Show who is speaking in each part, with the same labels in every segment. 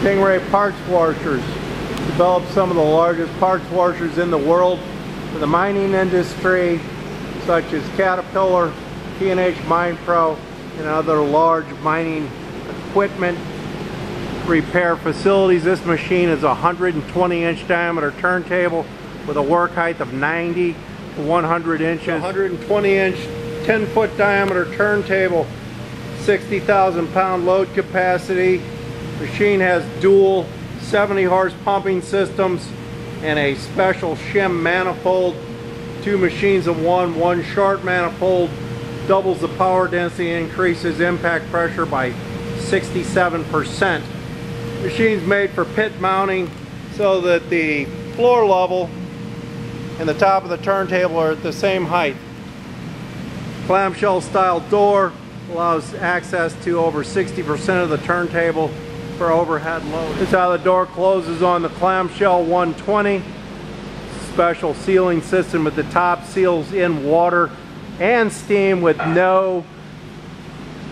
Speaker 1: Stingray parts washers developed some of the largest parts washers in the world for the mining industry such as Caterpillar, P&H Mine Pro, and other large mining equipment repair facilities. This machine is a 120 inch diameter turntable with a work height of 90 to 100 inches. 120 inch 10 foot diameter turntable 60,000 pound load capacity. Machine has dual 70 horse pumping systems and a special shim manifold. Two machines of one, one short manifold doubles the power density increases impact pressure by 67%. Machine's made for pit mounting so that the floor level and the top of the turntable are at the same height. Clamshell style door allows access to over 60% of the turntable for overhead load. This is how the door closes on the clamshell 120. Special sealing system at the top seals in water and steam with no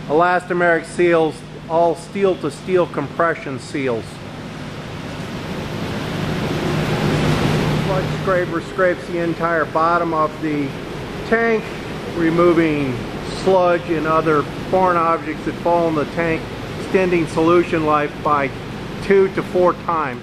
Speaker 1: elastomeric seals, all steel to steel compression seals. Sludge scraper scrapes the entire bottom of the tank, removing sludge and other foreign objects that fall in the tank, extending solution life by two to four times.